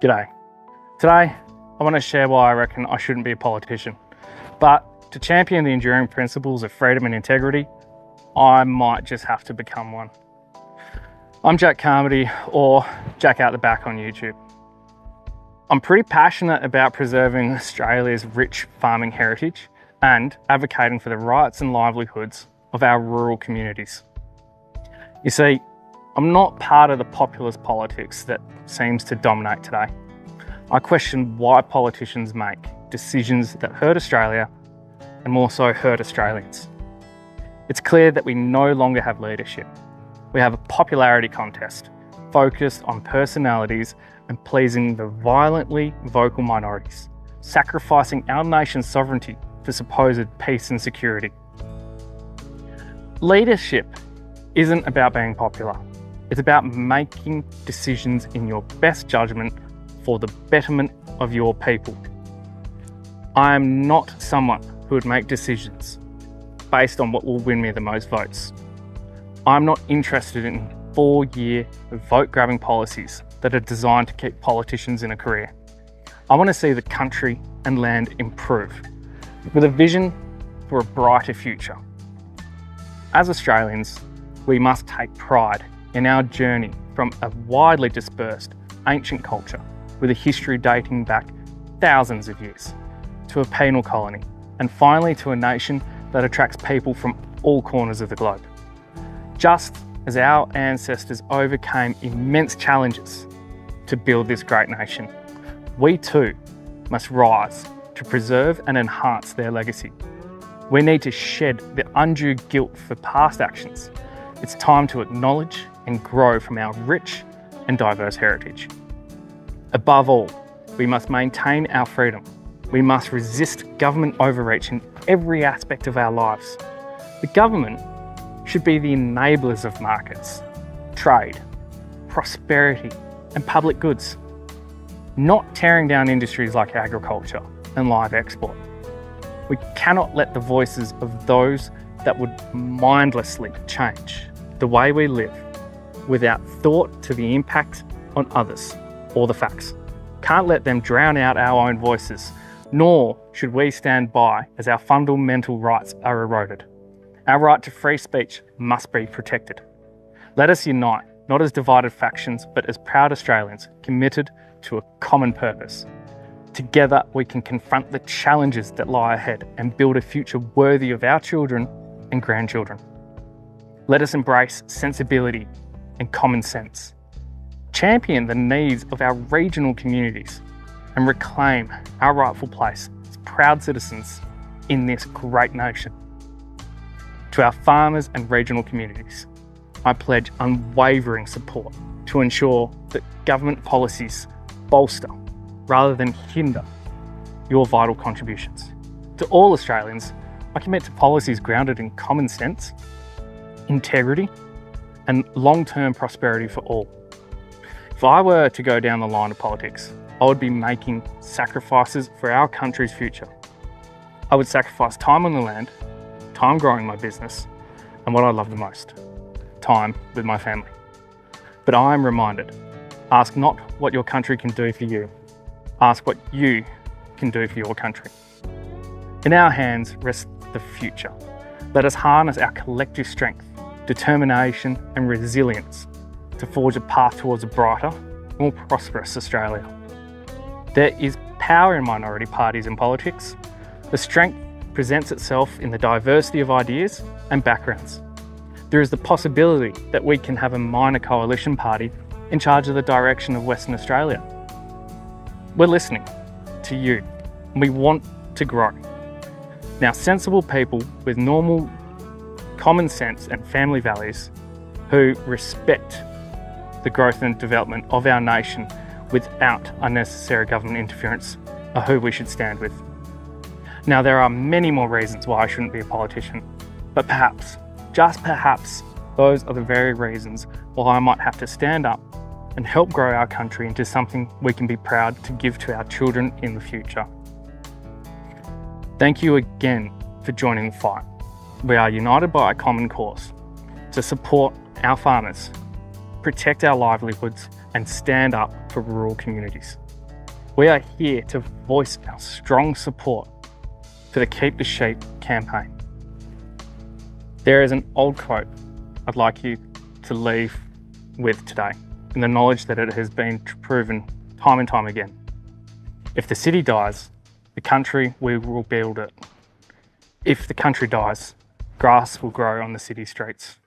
G'day. Today, I want to share why I reckon I shouldn't be a politician. But to champion the enduring principles of freedom and integrity, I might just have to become one. I'm Jack Carmody, or Jack Out the Back on YouTube. I'm pretty passionate about preserving Australia's rich farming heritage and advocating for the rights and livelihoods of our rural communities. You see, I'm not part of the populist politics that seems to dominate today. I question why politicians make decisions that hurt Australia and more so hurt Australians. It's clear that we no longer have leadership. We have a popularity contest focused on personalities and pleasing the violently vocal minorities, sacrificing our nation's sovereignty for supposed peace and security. Leadership isn't about being popular. It's about making decisions in your best judgment for the betterment of your people. I am not someone who would make decisions based on what will win me the most votes. I'm not interested in four year vote grabbing policies that are designed to keep politicians in a career. I want to see the country and land improve with a vision for a brighter future. As Australians, we must take pride in our journey from a widely dispersed ancient culture with a history dating back thousands of years to a penal colony and finally to a nation that attracts people from all corners of the globe. Just as our ancestors overcame immense challenges to build this great nation, we too must rise to preserve and enhance their legacy. We need to shed the undue guilt for past actions. It's time to acknowledge and grow from our rich and diverse heritage. Above all, we must maintain our freedom. We must resist government overreach in every aspect of our lives. The government should be the enablers of markets, trade, prosperity, and public goods, not tearing down industries like agriculture and live export. We cannot let the voices of those that would mindlessly change the way we live without thought to the impact on others or the facts. Can't let them drown out our own voices, nor should we stand by as our fundamental rights are eroded. Our right to free speech must be protected. Let us unite, not as divided factions, but as proud Australians committed to a common purpose. Together, we can confront the challenges that lie ahead and build a future worthy of our children and grandchildren. Let us embrace sensibility and common sense, champion the needs of our regional communities, and reclaim our rightful place as proud citizens in this great nation. To our farmers and regional communities, I pledge unwavering support to ensure that government policies bolster rather than hinder your vital contributions. To all Australians, I commit to policies grounded in common sense, integrity, and long term prosperity for all. If I were to go down the line of politics, I would be making sacrifices for our country's future. I would sacrifice time on the land, time growing my business, and what I love the most time with my family. But I am reminded ask not what your country can do for you, ask what you can do for your country. In our hands rests the future. Let us harness our collective strength, determination, and resilience to forge a path towards a brighter, more prosperous Australia. There is power in minority parties in politics. The strength presents itself in the diversity of ideas and backgrounds. There is the possibility that we can have a minor coalition party in charge of the direction of Western Australia. We're listening to you. We want to grow. Now, sensible people with normal common sense and family values who respect the growth and development of our nation without unnecessary government interference are who we should stand with. Now, there are many more reasons why I shouldn't be a politician, but perhaps, just perhaps, those are the very reasons why I might have to stand up and help grow our country into something we can be proud to give to our children in the future. Thank you again for joining the fight. We are united by a common cause to support our farmers, protect our livelihoods, and stand up for rural communities. We are here to voice our strong support for the Keep the Sheep campaign. There is an old quote I'd like you to leave with today, in the knowledge that it has been proven time and time again. If the city dies, the country we will build it. If the country dies, grass will grow on the city streets.